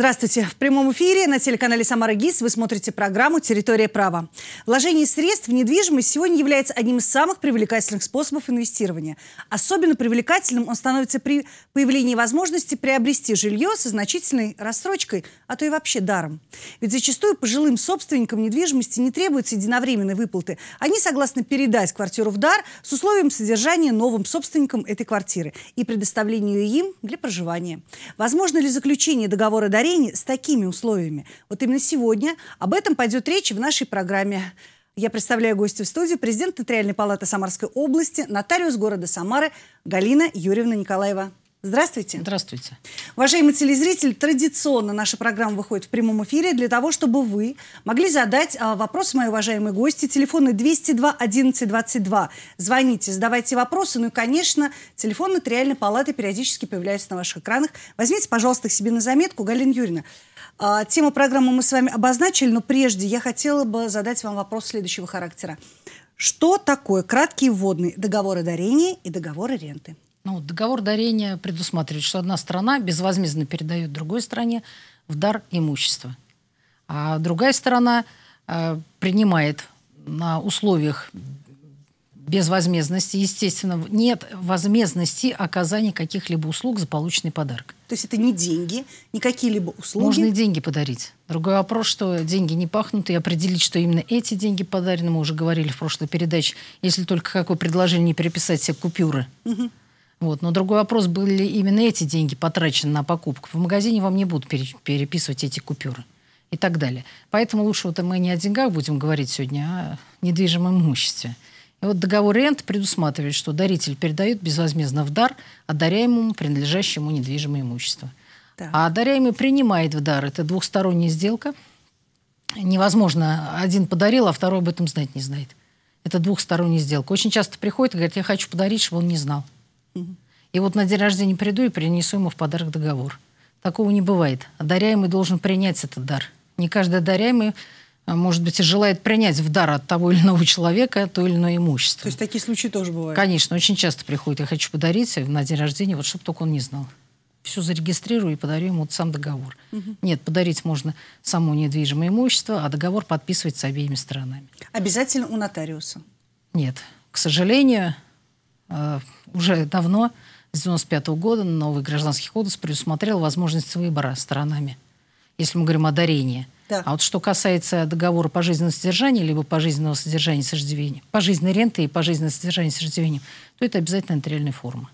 Здравствуйте. В прямом эфире на телеканале «Самара ГИС» вы смотрите программу «Территория права». Вложение средств в недвижимость сегодня является одним из самых привлекательных способов инвестирования. Особенно привлекательным он становится при появлении возможности приобрести жилье со значительной рассрочкой, а то и вообще даром. Ведь зачастую пожилым собственникам недвижимости не требуется единовременной выплаты. Они согласны передать квартиру в дар с условием содержания новым собственникам этой квартиры и предоставлению им для проживания. Возможно ли заключение договора дарения дарений с такими условиями. Вот именно сегодня об этом пойдет речь в нашей программе. Я представляю гостю в студии президент Нотариальной палаты Самарской области, нотариус города Самары Галина Юрьевна Николаева. Здравствуйте. Здравствуйте. Уважаемые телезрители, традиционно наша программа выходит в прямом эфире для того, чтобы вы могли задать а, вопросы мои уважаемые гости. Телефоны 202 11 22. Звоните, задавайте вопросы. Ну и, конечно, телефон нотариальной палаты периодически появляется на ваших экранах. Возьмите, пожалуйста, их себе на заметку. Галина Юрьевна, а, тему программы мы с вами обозначили, но прежде я хотела бы задать вам вопрос следующего характера. Что такое краткий вводный договоры дарения и договоры ренты? Ну, договор дарения предусматривает, что одна страна безвозмездно передает другой стране в дар имущество. А другая сторона э, принимает на условиях безвозмездности, естественно, нет возмездности оказания каких-либо услуг за полученный подарок. То есть это не деньги, не какие-либо услуги? Можно и деньги подарить. Другой вопрос, что деньги не пахнут, и определить, что именно эти деньги подарены, мы уже говорили в прошлой передаче, если только какое предложение не переписать все купюры. Угу вот. Но другой вопрос, были ли именно эти деньги потрачены на покупку. В магазине вам не будут переписывать эти купюры и так далее. Поэтому лучше вот мы не о деньгах будем говорить сегодня, а о недвижимом имуществе. И вот договор рент предусматривает, что даритель передает безвозмездно в дар одаряемому принадлежащему недвижимое имущество. Да. А одаряемый принимает в дар. Это двухсторонняя сделка. Невозможно, один подарил, а второй об этом знать не знает. Это двухсторонняя сделка. Очень часто приходит и говорит, я хочу подарить, чтобы он не знал. И вот на день рождения приду и принесу ему в подарок договор. Такого не бывает. Одаряемый должен принять этот дар. Не каждый одаряемый, а, может быть, и желает принять в дар от того или иного человека то или иное имущество. То есть такие случаи тоже бывают? Конечно, очень часто приходит. Я хочу подарить на день рождения, вот чтобы только он не знал. Все зарегистрирую и подарю ему вот сам договор. Угу. Нет, подарить можно само недвижимое имущество, а договор подписывается обеими сторонами. Обязательно у нотариуса? Нет. К сожалению, уже давно, с 95 -го года, новый гражданский кодекс предусмотрел возможность выбора сторонами, если мы говорим о дарении. Да. А вот что касается договора пожизненного содержания, либо пожизненного содержания с иждивением, пожизненной ренты и пожизненного содержания с иждивением, то это обязательно нотариальная форма.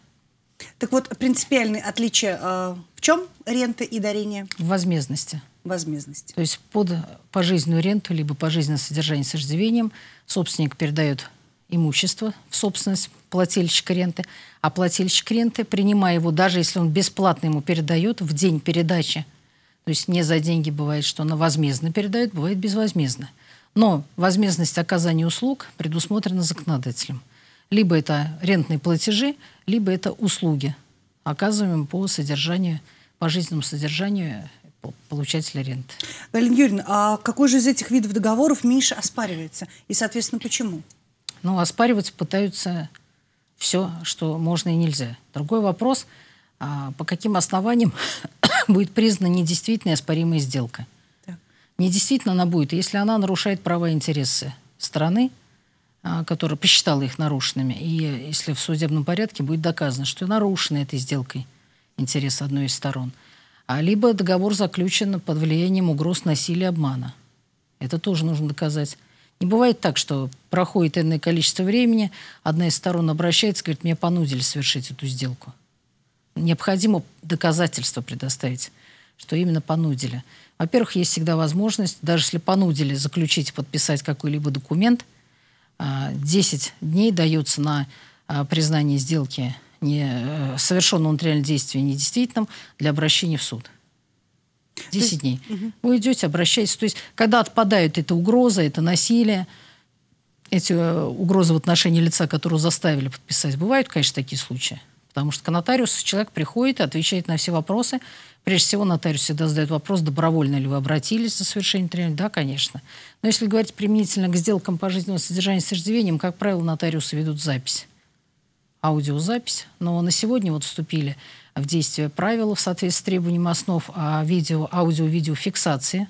Так вот, принципиальное отличие э, в чем ренты и дарения? В возмездности. Возмездности. То есть под пожизненную ренту либо пожизненное содержание с иждивением собственник передает имущество в собственность плательщика ренты, а плательщик ренты, принимая его, даже если он бесплатно ему передает в день передачи, то есть не за деньги бывает, что он возмездно передает, бывает безвозмездно. Но возмездность оказания услуг предусмотрена законодателем. Либо это рентные платежи, либо это услуги, оказываемые по содержанию, по жизненному содержанию получателя ренты. Галина Юрьевна, а какой же из этих видов договоров меньше оспаривается? И, соответственно, почему? Ну, оспаривать пытаются все, что можно и нельзя. Другой вопрос, а, по каким основаниям будет признана недействительная оспоримая сделка. Так. Недействительно она будет, если она нарушает права и интересы страны, а, которая посчитала их нарушенными, и если в судебном порядке будет доказано, что нарушена этой сделкой интересы одной из сторон, а либо договор заключен под влиянием угроз насилия, обмана. Это тоже нужно доказать. Не бывает так, что проходит энное количество времени, одна из сторон обращается, говорит, меня понудили совершить эту сделку. Необходимо доказательства предоставить, что именно понудили. Во-первых, есть всегда возможность, даже если понудили заключить и подписать какой-либо документ, 10 а, дней дается на а, признание сделки не, э, совершенного нотариального действия недействительным для обращения в суд. 10 есть, дней. Угу. Вы идете, обращаетесь. То есть, когда отпадают эта угроза, это насилие, эти э, угрозы в отношении лица, которого заставили подписать, бывают, конечно, такие случаи. Потому что к нотариусу человек приходит, отвечает на все вопросы. Прежде всего, нотариус всегда задает вопрос, добровольно ли вы обратились за совершение требований. Да, конечно. Но если говорить применительно к сделкам пожизненного содержания с иждивением, как правило, нотариусы ведут запись аудиозапись. Но на сегодня вот вступили в действие правила в соответствии с требованием основ о видео, аудио-видеофиксации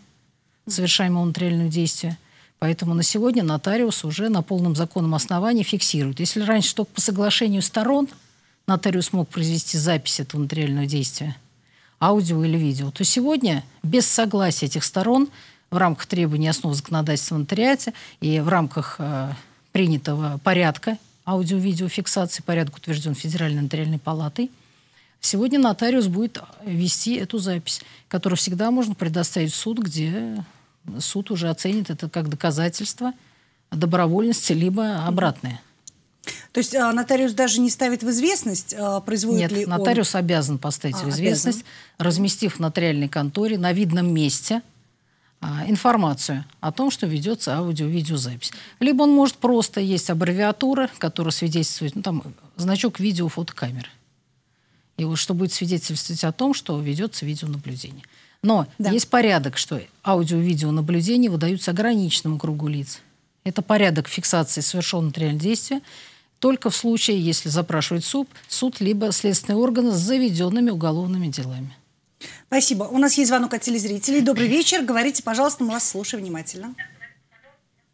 совершаемого нотариального действия. Поэтому на сегодня нотариус уже на полном законном основании фиксирует. Если раньше только по соглашению сторон нотариус мог произвести запись этого нотариального действия, аудио или видео, то сегодня без согласия этих сторон в рамках требований основ законодательства нотариате и в рамках э, принятого порядка аудио-видеофиксации, порядок утвержден Федеральной нотариальной палатой, сегодня нотариус будет вести эту запись, которую всегда можно предоставить в суд, где суд уже оценит это как доказательство добровольности, либо обратное. То есть а, нотариус даже не ставит в известность, а, производит Нет, ли нотариус он... обязан поставить а, в известность, обязан. разместив в нотариальной конторе на видном месте а, информацию о том, что ведется аудио-видеозапись. Либо он может просто, есть аббревиатура, которая свидетельствует, ну там значок видео фотокамеры. И вот что будет свидетельствовать о том, что ведется видеонаблюдение. Но да. есть порядок, что аудио-видеонаблюдение выдаются ограниченному кругу лиц. Это порядок фиксации совершенного нотариального действия только в случае, если запрашивает суд, суд либо следственный орган с заведенными уголовными делами. Спасибо. У нас есть звонок от телезрителей. Добрый вечер. Говорите, пожалуйста, мы вас слушаем внимательно.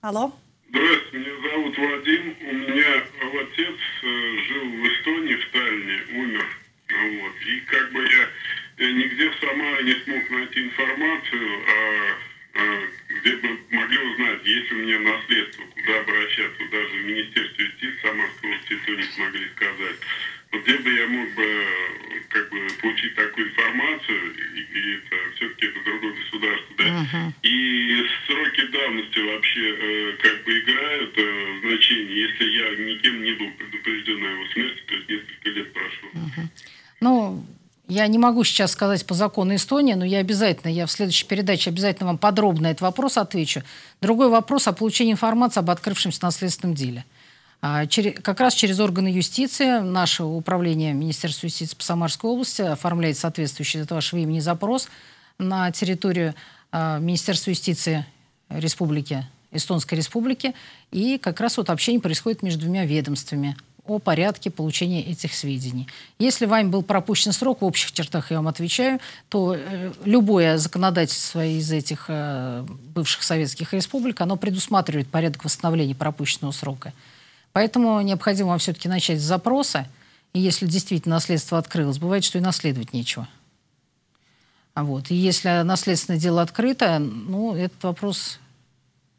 Алло. Здравствуйте, меня зовут Вадим. У меня отец э, жил в Эстонии, в Таллине, умер. Вот. И как бы я э, нигде в Самаре не смог найти информацию, а, а, где бы могли узнать, есть у меня наследство, куда обращаться. Даже в Министерстве юстиции Самарской области то не смогли сказать. Вот где бы я мог бы как бы получить такую информацию, и, и это все-таки это другое государство, да? Uh-huh. И сроки давности вообще э, как бы играют э, значение, если я никем не был предупрежден о его смерти, то есть несколько лет прошло. Uh-huh. Ну, я не могу сейчас сказать по закону Эстонии, но я обязательно, я в следующей передаче обязательно вам подробно этот вопрос отвечу. Другой вопрос о получении информации об открывшемся наследственном деле. А, как раз через органы юстиции наше управление Министерства юстиции по Самарской области оформляет соответствующий от вашего имени запрос на территорию а, Министерства юстиции Республики, Эстонской Республики. И как раз вот общение происходит между двумя ведомствами о порядке получения этих сведений. Если вами был пропущен срок, в общих чертах я вам отвечаю, то э, любое законодательство из этих э, бывших советских республик, оно предусматривает порядок восстановления пропущенного срока. Поэтому необходимо вам все-таки начать с запроса. И если действительно наследство открылось, бывает, что и наследовать нечего. Вот. И если наследственное дело открыто, ну, этот вопрос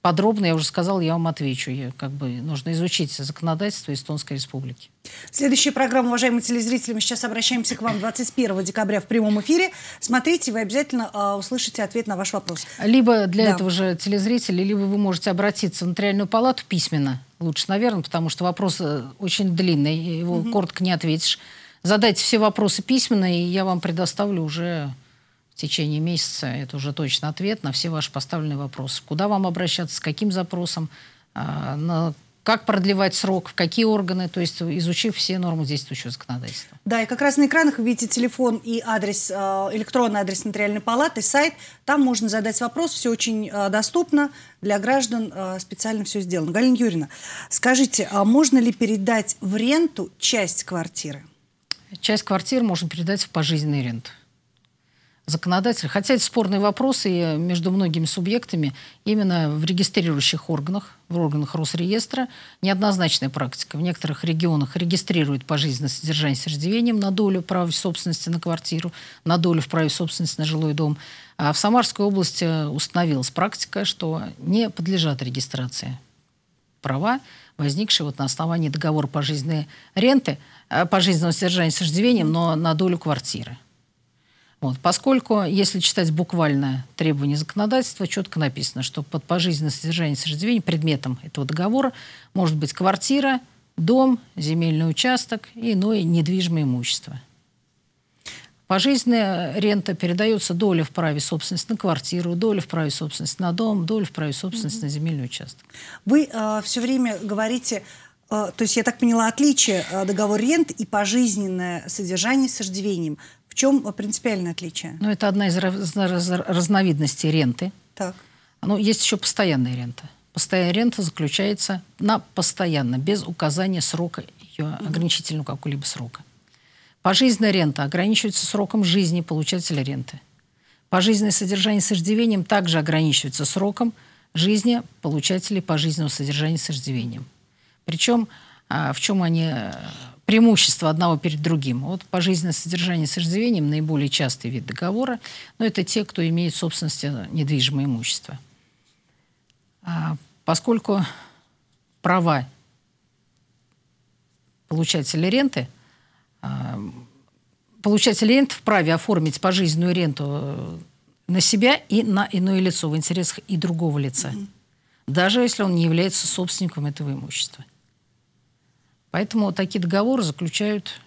подробно, я уже сказал, я вам отвечу. Я, как бы, нужно изучить законодательство Эстонской Республики. Следующая программа, уважаемые телезрители, мы сейчас обращаемся к вам 21 декабря в прямом эфире. Смотрите, вы обязательно э, услышите ответ на ваш вопрос. Либо для да. этого же телезрителей, либо вы можете обратиться в нотариальную палату письменно. Лучше, наверное, потому что вопрос э, очень длинный, его угу. коротко не ответишь. Задайте все вопросы письменно, и я вам предоставлю уже в течение месяца, это уже точно ответ на все ваши поставленные вопросы. Куда вам обращаться, с каким запросом, а, на как продлевать срок, в какие органы, то есть изучив все нормы действующего законодательства. Да, и как раз на экранах вы видите телефон и адрес, а, электронный адрес нотариальной палаты, сайт. Там можно задать вопрос, все очень а, доступно для граждан, специально все сделано. Галина Юрьевна, скажите, а можно ли передать в ренту часть квартиры? Часть квартиры можно передать в пожизненный рент законодатель. Хотя это спорные вопросы между многими субъектами именно в регистрирующих органах, в органах Росреестра. Неоднозначная практика. В некоторых регионах регистрируют пожизненное содержание с иждивением на долю права собственности на квартиру, на долю в праве собственности на жилой дом. А в Самарской области установилась практика, что не подлежат регистрации права, возникшие вот на основании договора пожизненной ренты, э, пожизненного содержания с иждивением, но на долю квартиры. Вот, поскольку, если читать буквально требования законодательства, четко написано, что под пожизненное содержание сождения предметом этого договора может быть квартира, дом, земельный участок и иное недвижимое имущество. Пожизненная рента передается доля в праве собственности на квартиру, доля в праве собственности на дом, доля в праве собственности mm-hmm. на земельный участок. Вы э, все время говорите, то есть я так поняла, отличие э, договор рент и пожизненное содержание с иждивением. В чем принципиальное отличие? Ну, это одна из раз, раз, разновидностей ренты. Так. Ну, есть еще постоянная рента. Постоянная рента заключается на постоянно, без указания срока ее ограничительную какого-либо срока. Пожизненная рента ограничивается сроком жизни получателя ренты. Пожизненное содержание с иждивением также ограничивается сроком жизни получателей пожизненного содержания с иждивением. Причем а, в чем они э, преимущества одного перед другим. Вот пожизненное содержание с иждивением наиболее частый вид договора, но это те, кто имеет в собственности недвижимое имущество. А, поскольку права получателя ренты, а, получатель ренты вправе оформить пожизненную ренту э, на себя и на иное лицо в интересах и другого лица, mm-hmm. даже если он не является собственником этого имущества. Поэтому такие договоры заключают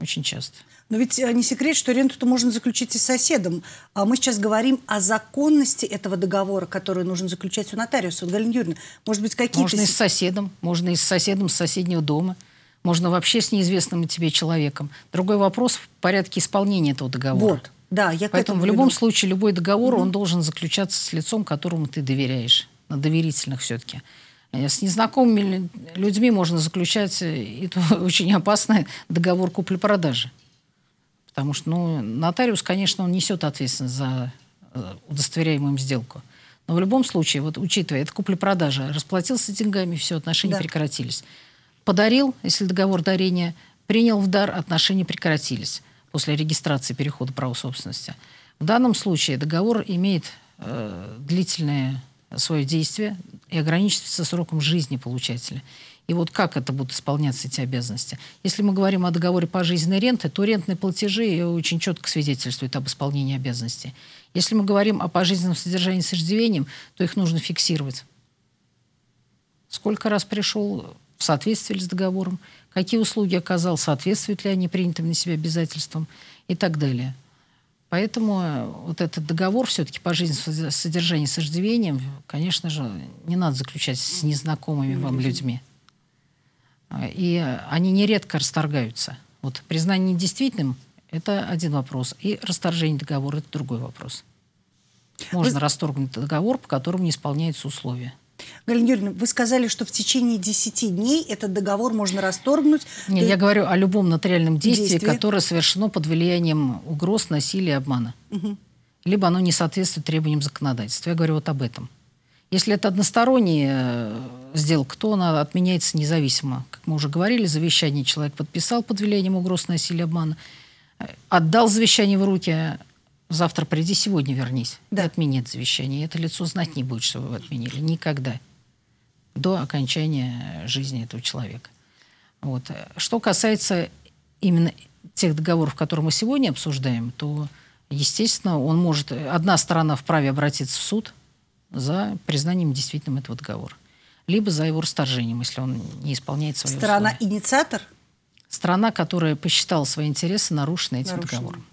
очень часто. Но ведь э, не секрет, что ренту-то можно заключить и с соседом. А мы сейчас говорим о законности этого договора, который нужно заключать у нотариуса. Вот, Галина Юрьевна, может быть, какие-то... Можно и с соседом, можно и с соседом с соседнего дома. Можно вообще с неизвестным тебе человеком. Другой вопрос в порядке исполнения этого договора. Вот, да, я Поэтому в любом веду. случае любой договор, угу. он должен заключаться с лицом, которому ты доверяешь. На доверительных все-таки. Э, с незнакомыми людьми можно заключать э, это очень опасный договор купли-продажи. Потому что ну, нотариус, конечно, он несет ответственность за э, удостоверяемую им сделку. Но в любом случае, вот учитывая, это купли-продажа, расплатился деньгами, все, отношения да. прекратились. Подарил, если договор дарения, принял в дар, отношения прекратились после регистрации перехода права собственности. В данном случае договор имеет э, длительное свое действие и ограничивается сроком жизни получателя. И вот как это будут исполняться эти обязанности? Если мы говорим о договоре пожизненной ренты, то рентные платежи очень четко свидетельствуют об исполнении обязанностей. Если мы говорим о пожизненном содержании с иждивением, то их нужно фиксировать. Сколько раз пришел в соответствии с договором, какие услуги оказал, соответствуют ли они принятым на себя обязательствам и так далее. Поэтому э, вот этот договор все-таки по жизни содержания с иждивением, конечно же, не надо заключать с незнакомыми вам людьми. А, и они нередко расторгаются. Вот признание недействительным – это один вопрос, и расторжение договора – это другой вопрос. Можно Вы... расторгнуть договор, по которому не исполняются условия. Галина Юрьевна, вы сказали, что в течение 10 дней этот договор можно расторгнуть. Нет, я говорю о любом нотариальном действии, действии, которое совершено под влиянием угроз, насилия, обмана. Угу. Либо оно не соответствует требованиям законодательства. Я говорю вот об этом. Если это односторонняя э, сделка, то она отменяется независимо. Как мы уже говорили, завещание человек подписал под влиянием угроз, насилия, обмана, э, отдал завещание в руки, завтра приди, сегодня вернись. Да. И отменит завещание. Это лицо знать не будет, что вы отменили. Никогда. До окончания жизни этого человека. Вот. Что касается именно тех договоров, которые мы сегодня обсуждаем, то, естественно, он может... Одна сторона вправе обратиться в суд за признанием действительным этого договора. Либо за его расторжением, если он не исполняет свои Сторона условия. инициатор? Страна, которая посчитала свои интересы нарушенные этим Нарушенные. договором.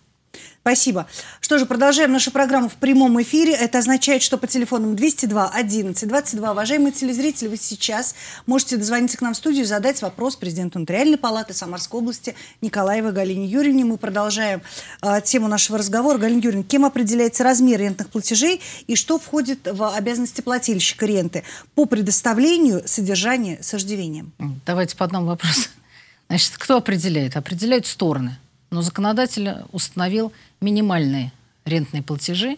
Спасибо. Что же, продолжаем нашу программу в прямом эфире. Это означает, что по телефонам 202 11 22, уважаемые телезрители, вы сейчас можете дозвониться к нам в студию и задать вопрос президенту Нотариальной палаты Самарской области Николаевой Галине Юрьевне. Мы продолжаем э, тему нашего разговора. Галина Юрьевна, кем определяется размер рентных платежей и что входит в обязанности плательщика ренты по предоставлению содержания с иждивением? Давайте по одному вопросу. Значит, кто определяет? Определяют стороны. Но законодатель установил минимальные рентные платежи,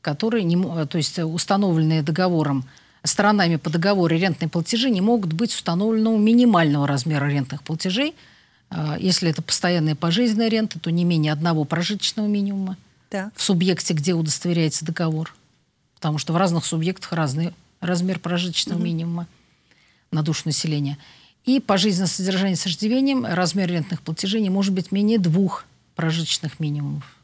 которые не, то есть установленные договором сторонами по договору рентные платежи не могут быть установленного минимального размера рентных платежей. А, если это постоянная пожизненная рента, то не менее одного прожиточного минимума так. в субъекте, где удостоверяется договор. Потому что в разных субъектах разный размер прожиточного угу. минимума на душу населения. И пожизненное содержание с иждивением размер рентных платежей не может быть менее двух прожиточных минимумов.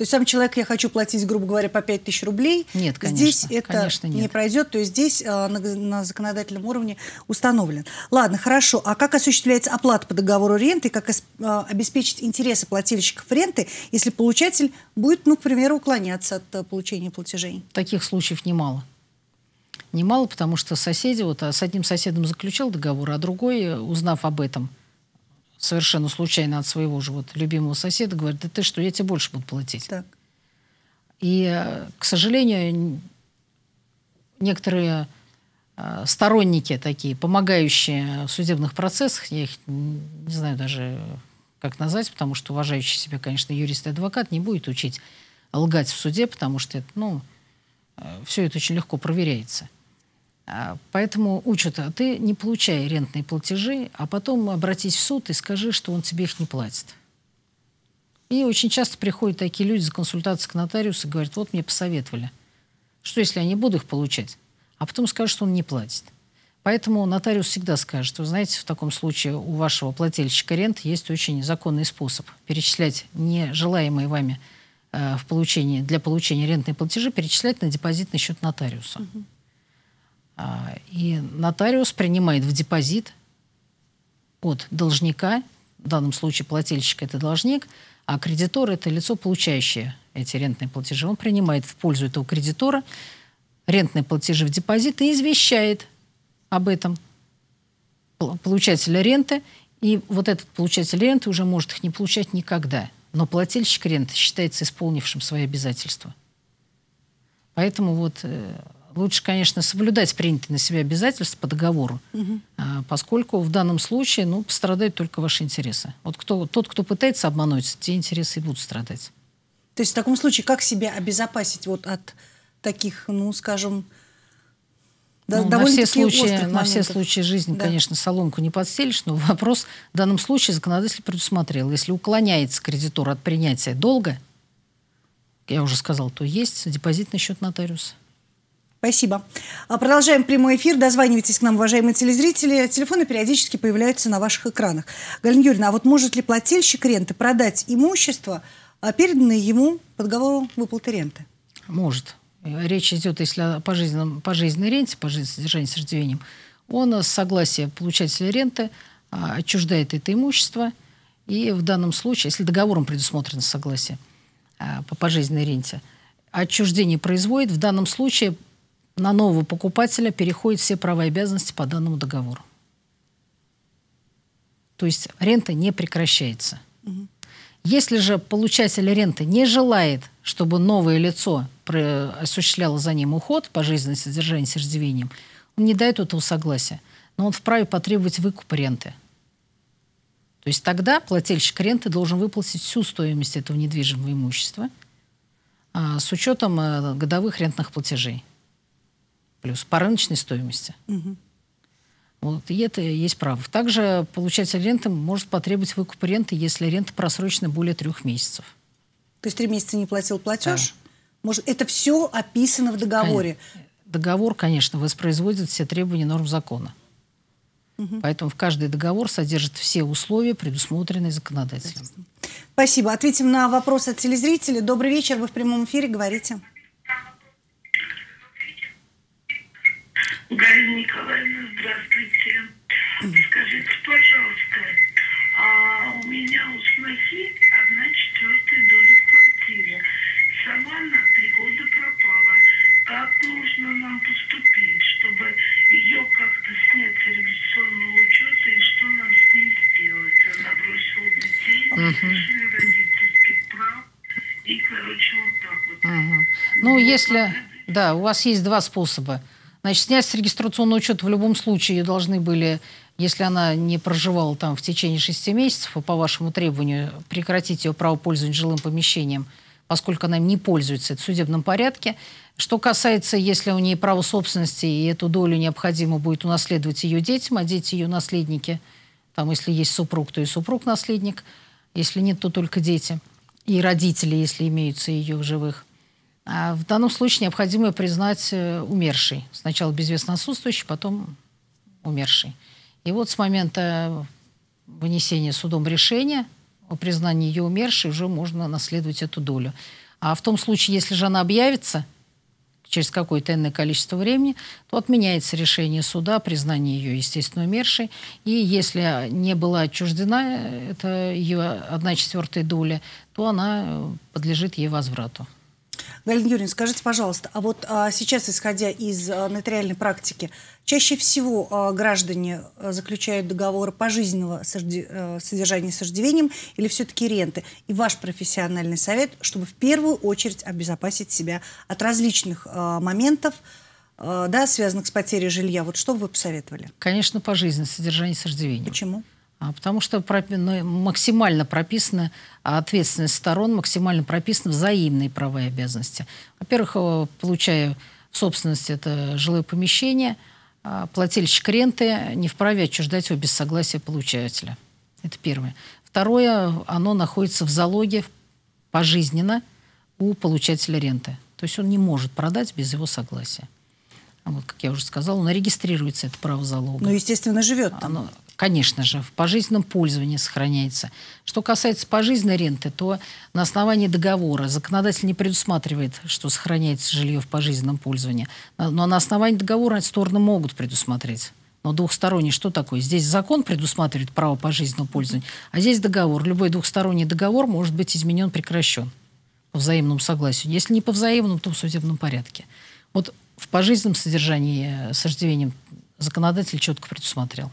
То есть сам человек, я хочу платить, грубо говоря, по 5 тысяч рублей. Нет, конечно. Здесь это конечно, нет. не пройдет, то есть здесь э, на, на законодательном уровне установлен. Ладно, хорошо. А как осуществляется оплата по договору ренты, как э, обеспечить интересы плательщиков ренты, если получатель будет, ну, к примеру, уклоняться от э, получения платежей? Таких случаев немало. Немало, потому что соседи, вот а с одним соседом заключил договор, а другой, узнав об этом, совершенно случайно от своего же вот любимого соседа, говорит, да ты что, я тебе больше буду платить. Так. И, к сожалению, некоторые э, сторонники такие, помогающие в судебных процессах, я их не знаю даже, как назвать, потому что уважающий себя, конечно, юрист и адвокат не будет учить лгать в суде, потому что это, ну, э, все это очень легко проверяется. А, поэтому учат, а ты не получай рентные платежи, а потом обратись в суд и скажи, что он тебе их не платит. И очень часто приходят такие люди за консультацией к нотариусу и говорят, вот мне посоветовали. Что если я не буду их получать? А потом скажут, что он не платит. Поэтому нотариус всегда скажет, вы знаете, в таком случае у вашего плательщика рент есть очень законный способ перечислять нежелаемые вами э, в получении, для получения рентной платежи, перечислять на депозитный счет нотариуса. Угу. А, и нотариус принимает в депозит от должника, в данном случае плательщик это должник, а кредитор это лицо, получающее эти рентные платежи. Он принимает в пользу этого кредитора рентные платежи в депозит и извещает об этом получателя ренты. И вот этот получатель ренты уже может их не получать никогда. Но плательщик ренты считается исполнившим свои обязательства. Поэтому вот э, лучше, конечно, соблюдать принятые на себя обязательства по договору, угу. поскольку в данном случае ну, пострадают только ваши интересы. Вот кто, тот, кто пытается обмануть, те интересы и будут страдать. То есть в таком случае как себя обезопасить вот от таких, ну, скажем, ну, на, все случаи, на все случаи жизни, да. конечно, соломку не подстелишь, но вопрос в данном случае законодатель предусмотрел. Если уклоняется кредитор от принятия долга, я уже сказал, то есть депозитный счет нотариуса. Спасибо. А, продолжаем прямой эфир. Дозванивайтесь к нам, уважаемые телезрители. Телефоны периодически появляются на ваших экранах. Галина Юрьевна, а вот может ли плательщик ренты продать имущество, а, переданное ему по договору выплаты ренты? Может. Речь идет, если о пожизненном, пожизненной ренте, пожизненном содержании с рождением, он с согласия получателя ренты а, отчуждает это имущество. И в данном случае, если договором предусмотрено согласие по пожизненной ренте, отчуждение производит, в данном случае на нового покупателя переходят все права и обязанности по данному договору. То есть рента не прекращается. Угу. Если же получатель ренты не желает, чтобы новое лицо осуществляло за ним уход по жизненной содержанию с иждивением, он не дает этого согласия. Но он вправе потребовать выкуп ренты. То есть тогда плательщик ренты должен выплатить всю стоимость этого недвижимого имущества а, с учетом а, годовых рентных платежей плюс по рыночной стоимости. Угу. Вот, и это есть право. Также получатель ренты может потребовать выкуп ренты, если рента просрочена более трех месяцев. То есть три месяца не платил платеж? Да. Может, это все описано в договоре? Конечно. Договор, конечно, воспроизводит все требования норм закона. Угу. Поэтому в каждый договор содержит все условия, предусмотренные законодателем. Спасибо. Ответим на вопрос от телезрителей. Добрый вечер, вы в прямом эфире, говорите. Галина Николаевна, здравствуйте. Скажите, пожалуйста, а у меня у снохи одна четвертая доля в квартире. Сама на три года пропала. Как нужно нам поступить, чтобы ее как-то снять с регистрационного учета и что нам с ней сделать? Она бросила детей, лишили угу. родительских прав и, короче, вот так вот. Угу. Ну, если... Да, у вас есть два способа. Значит, снять с регистрационного учета в любом случае должны были, если она не проживала там в течение шести месяцев, по вашему требованию прекратить ее право пользования жилым помещением, поскольку она им не пользуется, это в судебном порядке. Что касается, если у нее право собственности, и эту долю необходимо будет унаследовать ее детям, а дети ее наследники, там, если есть супруг, то и супруг наследник, если нет, то только дети, и родители, если имеются ее живых. А в данном случае необходимо признать э, умерший. Сначала безвестно отсутствующий, потом умерший. И вот с момента вынесения судом решения о признании ее умершей уже можно наследовать эту долю. А в том случае, если же она объявится через какое-то энное количество времени, то отменяется решение суда о признании ее, естественно, умершей. И если не была отчуждена э, это ее одна четвертая доля, то она э, подлежит ей возврату. Галина Юрьевна, скажите, пожалуйста, а вот а, сейчас, исходя из а, нотариальной практики, чаще всего а, граждане а, заключают договоры пожизненного сожди, а, содержания с иждивением или все-таки ренты? И ваш профессиональный совет, чтобы в первую очередь обезопасить себя от различных а, моментов, э, да, связанных с потерей жилья. Вот что бы вы посоветовали? Конечно, пожизненное содержание с иждивением. Почему? А, потому что ну, максимально прописана ответственность сторон, максимально прописаны взаимные права и обязанности. Во-первых, э, получая в собственность это жилое помещение, а, плательщик ренты не вправе отчуждать его без согласия получателя. Это первое. Второе, оно находится в залоге пожизненно у получателя ренты. То есть он не может продать без его согласия. Вот, как я уже сказала, он регистрируется, это право залога. Ну, естественно, живет там. Оно, конечно же, в пожизненном пользовании сохраняется. Что касается пожизненной ренты, то на основании договора законодатель не предусматривает, что сохраняется жилье в пожизненном пользовании. Но на основании договора стороны могут предусмотреть. Но двухсторонний что такое? Здесь закон предусматривает право пожизненного пользования, а здесь договор. Любой двухсторонний договор может быть изменен, прекращен по взаимному согласию. Если не по взаимному, то в судебном порядке. Вот в пожизненном содержании с иждивением законодатель четко предусмотрел,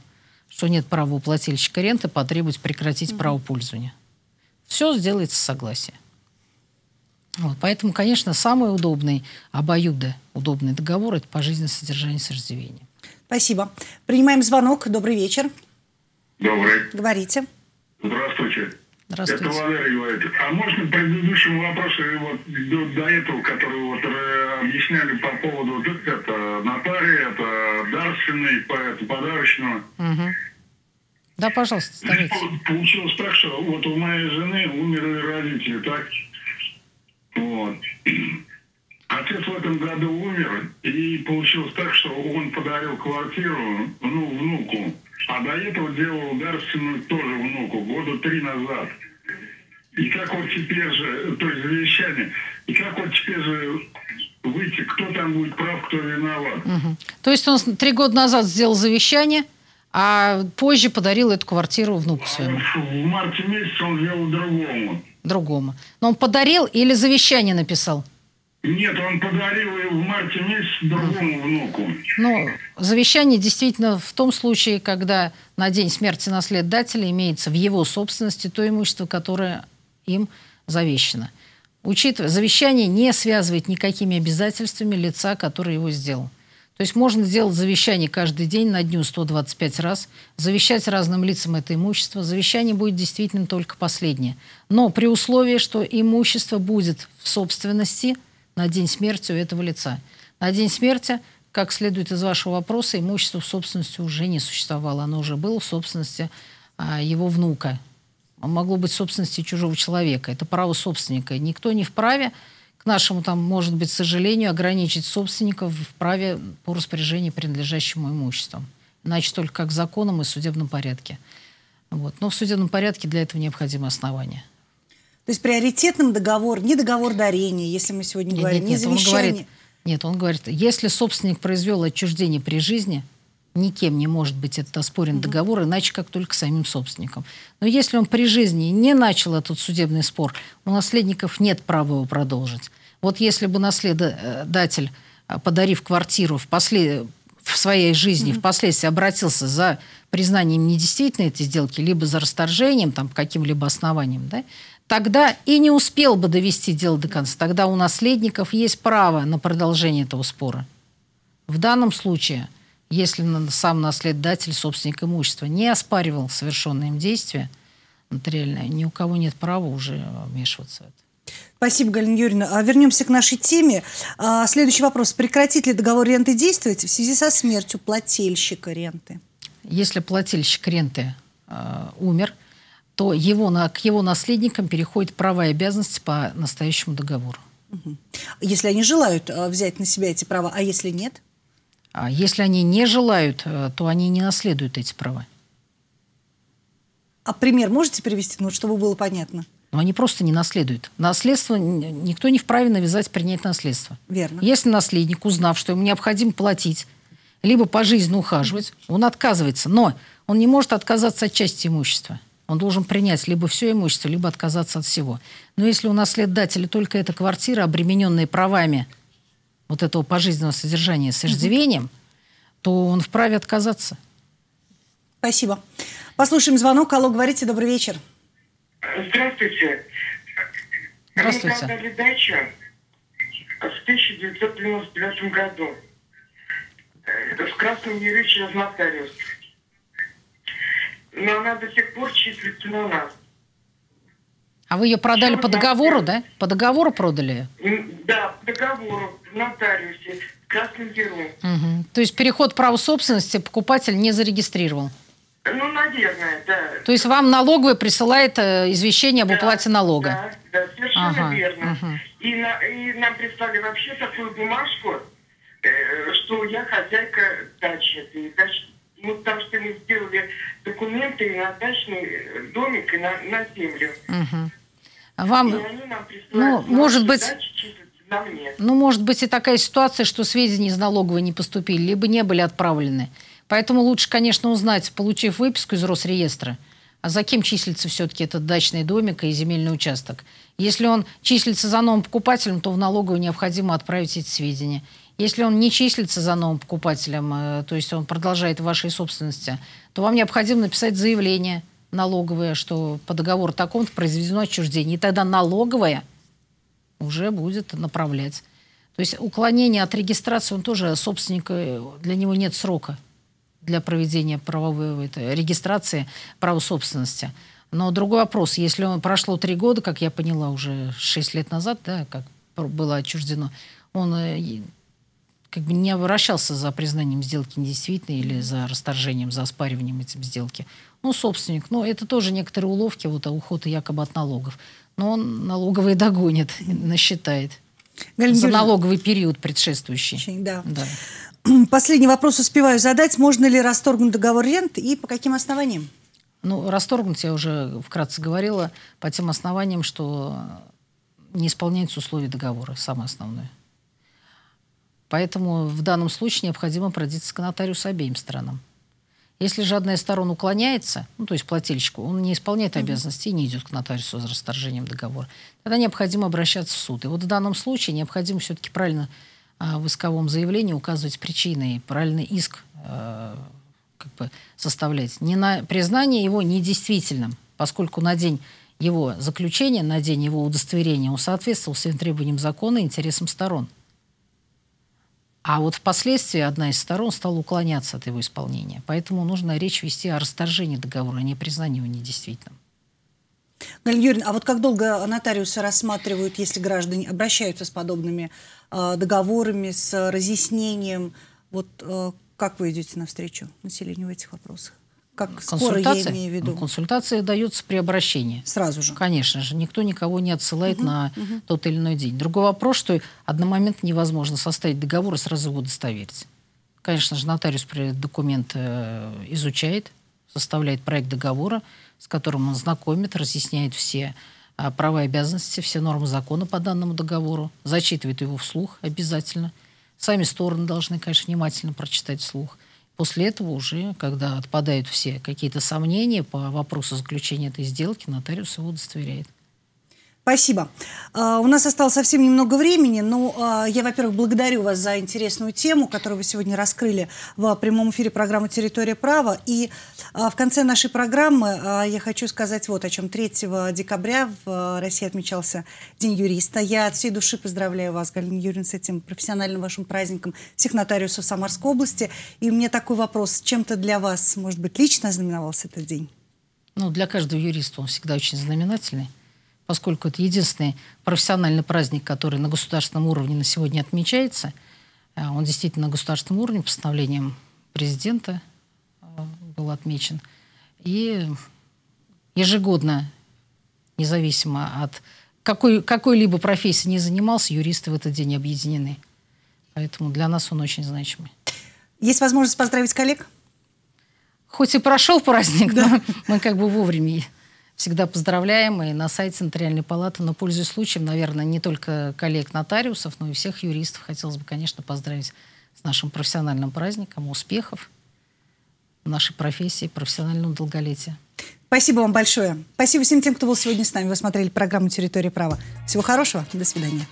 что нет права у плательщика ренты потребовать прекратить mm-hmm. право пользования. Все сделается согласие. Вот, поэтому, конечно, самый удобный, обоюдо удобный договор – это пожизненное содержание с иждивением. Спасибо. Принимаем звонок. Добрый вечер. Добрый. Говорите. Здравствуйте. Здравствуйте. Это Валерий говорит. А можно к предыдущему вопросу, вот до, до этого, который вот э, объясняли по поводу вот это это дарственный, это подарочного. Угу. Да, пожалуйста, ставите. Получилось так, что вот у моей жены умерли родители, так? Вот. Отец в этом году умер, и получилось так, что он подарил квартиру ну, внуку. А до этого делал дарственную тоже внуку, года три назад. И как вот теперь же, то есть завещание, и как вот теперь же выйти, кто там будет прав, кто виноват. Угу. То есть он три года назад сделал завещание, а позже подарил эту квартиру внуку своему. А в марте месяце он сделал другому. Другому. Но он подарил или завещание написал? Нет, он подарил ее в марте месяце другому внуку. Ну, завещание действительно в том случае, когда на день смерти наследодателя имеется в его собственности то имущество, которое им завещено. Учитывая, завещание не связывает никакими обязательствами лица, который его сделал. То есть можно сделать завещание каждый день на дню 125 раз, завещать разным лицам это имущество. Завещание будет действительно только последнее. Но при условии, что имущество будет в собственности – на день смерти у этого лица. На день смерти, как следует из вашего вопроса, имущество в собственности уже не существовало. Оно уже было в собственности а, его внука. Могло быть в собственности чужого человека. Это право собственника. Никто не вправе, к нашему, там, может быть, сожалению, ограничить собственников в праве по распоряжению принадлежащему имуществу. Иначе только как законом и судебном порядке. Вот. Но в судебном порядке для этого необходимо основание. То есть приоритетным договор, не договор дарения, если мы сегодня нет, говорим, нет, не нет, завещание. Он говорит, нет, он говорит, если собственник произвел отчуждение при жизни, никем не может быть этот оспорен договор, иначе как только самим собственником. Но если он при жизни не начал этот судебный спор, у наследников нет права его продолжить. Вот если бы наследодатель, э, подарив квартиру в, после, в своей жизни, впоследствии обратился за признанием недействительной этой сделки, либо за расторжением, там, каким-либо основанием, да, тогда и не успел бы довести дело до конца. Тогда у наследников есть право на продолжение этого спора. В данном случае, если сам наследодатель, собственник имущества, не оспаривал совершенное им действие нотариальное, ни у кого нет права уже вмешиваться в это. Спасибо, Галина Юрьевна. А вернемся к нашей теме. А, следующий вопрос. Прекратит ли договор ренты действовать в связи со смертью плательщика ренты? Если плательщик ренты э, умер – то его, к его наследникам переходят права и обязанности по настоящему договору. Если они желают взять на себя эти права, а если нет? А если они не желают, э, то они не наследуют эти права. А пример можете привести, ну, чтобы было понятно? Но они просто не наследуют. Наследство никто не вправе навязать принять наследство. Верно. Если наследник, узнав, что ему необходимо платить, либо по жизни ухаживать, он отказывается. Но он не может отказаться от части имущества. Он должен принять либо все имущество, либо отказаться от всего. Но если у наследодателя только эта квартира, обремененная правами вот этого пожизненного содержания с иждивением, угу. то он вправе отказаться. Спасибо. Послушаем звонок. Алло, говорите, добрый вечер. Здравствуйте. Здравствуйте. Мы продали дачу в 1999 году. в Красном Яре через нотариус. Но она до сих пор числится на нас. А вы ее продали по договору, да? По договору продали ее? Да, по договору в нотариусе в Красном Яру. Мгм. То есть переход права собственности покупатель не зарегистрировал. Ну, наверное, да. То есть вам налоговая присылает э, извещение об Да, уплате налога. Да, да, совершенно Ага, верно. ага. И, на- и нам прислали вообще такую бумажку, э, что я хозяйка дачи. этой. Дач- Ну, потому что мы сделали документы на дачный э, домик и на, на землю. Мгм. А Вам, ну, может быть- ну, может быть и такая ситуация, что сведения из налоговой не поступили, либо не были отправлены. Поэтому лучше, конечно, узнать, получив выписку из Росреестра, а за кем числится все-таки этот дачный домик и земельный участок. Если он числится за новым покупателем, то в налоговую необходимо отправить эти сведения. Если он не числится за новым покупателем, э, то есть он продолжает в вашей собственности, то вам необходимо написать заявление налоговое, что по договору такому-то произведено отчуждение. И тогда налоговая уже будет направлять. То есть уклонение от регистрации, он тоже собственник, для него нет срока для проведения правовой регистрации права собственности. Но другой вопрос, если он прошло три года, как я поняла, уже шесть лет назад, да, как было отчуждено, он э, как бы не обращался за признанием сделки недействительной или за расторжением, за оспариванием этим сделки. Ну, собственник, ну, это тоже некоторые уловки, вот а уход якобы от налогов. Но он налоговые догонит, насчитает. Галина За Юрьевна, налоговый период предшествующий. Да. Да. Последний вопрос успеваю задать. Можно ли расторгнуть договор рент и по каким основаниям? Ну, расторгнуть я уже вкратце говорила по тем основаниям, что не исполняются условия договора, самое основное. Поэтому в данном случае необходимо обратиться к нотариусу обеим сторонам. Если же одна из сторон уклоняется, ну, то есть плательщику, он не исполняет обязанности и не идет к нотариусу за расторжением договора, тогда необходимо обращаться в суд. И вот в данном случае необходимо все-таки правильно а, в исковом заявлении указывать причины и правильный иск а, как бы составлять. Не на признание его недействительным, поскольку на день его заключения, на день его удостоверения он соответствовал всем требованиям закона и интересам сторон. А вот впоследствии одна из сторон стала уклоняться от его исполнения. Поэтому нужно речь вести о расторжении договора, а не признании его недействительным. Галина Юрьевна, а вот как долго нотариусы рассматривают, если граждане обращаются с подобными э, договорами, с разъяснением? Вот э, как вы идете навстречу населению в этих вопросах? Как скоро, я Консультация? имею в виду? Ну, консультация дается при обращении. Сразу же. Конечно же, никто никого не отсылает на тот или иной день. Другой вопрос, что одномоментно невозможно составить договор и сразу его удостоверить. Конечно же, нотариус документ э, изучает, составляет проект договора, с которым он знакомит, разъясняет все а, права и обязанности, все нормы закона по данному договору, зачитывает его вслух обязательно. Сами стороны должны, конечно, внимательно прочитать вслух. После этого уже, когда отпадают все какие-то сомнения по вопросу заключения этой сделки, нотариус его удостоверяет. Спасибо. А, У нас осталось совсем немного времени, но а, я, во-первых, благодарю вас за интересную тему, которую вы сегодня раскрыли в прямом эфире программы «Территория права». И а, в конце нашей программы я хочу сказать вот о чем. 3 декабря в России отмечался День юриста. Я от всей души поздравляю вас, Галина Юрьевна, с этим профессиональным вашим праздником всех нотариусов Самарской области. И меня такой вопрос. Чем-то для вас, может быть, лично знаменовался этот день? Ну, для каждого юриста он всегда очень знаменательный, поскольку это единственный профессиональный праздник, который на государственном уровне на сегодня отмечается. А Он действительно на государственном уровне постановлением президента а, был отмечен. И ежегодно, независимо от какой, какой-либо профессии не занимался, юристы в этот день объединены. Поэтому для нас он очень значимый. Есть возможность поздравить коллег? Хоть и прошел праздник, но мы как бы вовремя всегда поздравляем. И на сайте Нотариальной палаты, но пользуясь случаем, наверное, не только коллег-нотариусов, но и всех юристов хотелось бы, конечно, поздравить с нашим профессиональным праздником, успехов в нашей профессии, профессионального долголетия. Спасибо вам большое. Спасибо всем тем, кто был сегодня с нами. Вы смотрели программу «Территория права». Всего хорошего. До свидания.